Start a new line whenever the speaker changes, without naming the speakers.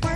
Bye.